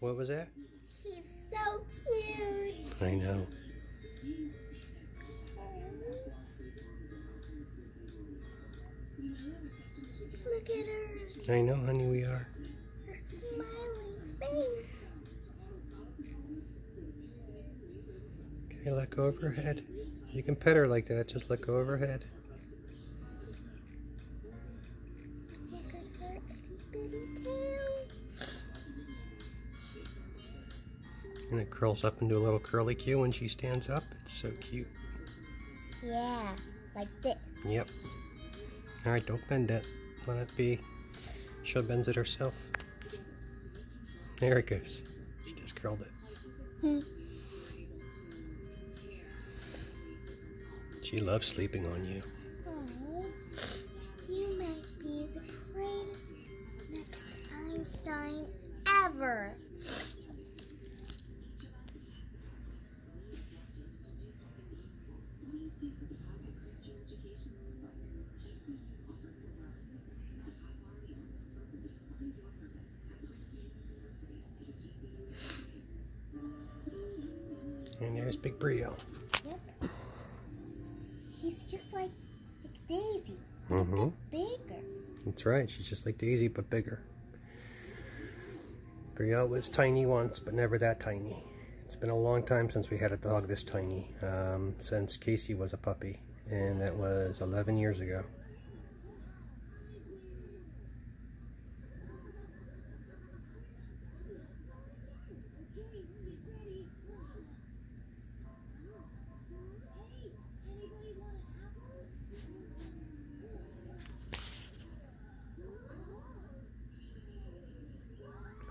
What was that? He's so cute. I know. Look at her. I know, honey, we are. Her smiling face. Okay, let go of her head. You can pet her like that, just let go of her head. Look at her itty bitty tail. And it curls up into a little curly Q when she stands up. It's so cute. Yeah, like this. Yep. Alright, don't bend it. Let it be. She'll bends it herself. There it goes. She just curled it. Hmm. She loves sleeping on you. Oh, you might be the greatest next Einstein ever. And there's Big Brio. Yep. He's just like, like Daisy, Mm-hmm. bigger. That's right. She's just like Daisy, but bigger. Brio was tiny once, but never that tiny. It's been a long time since we had a dog this tiny, um, since Casey was a puppy, and that was 11 years ago.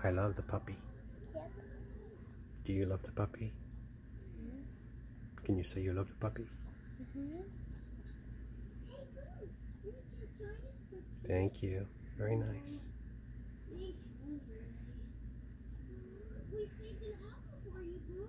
I love the puppy. Yep. Do you love the puppy? Can you say you love the puppy? hmm Thank you. Very nice. We saved an apple for you.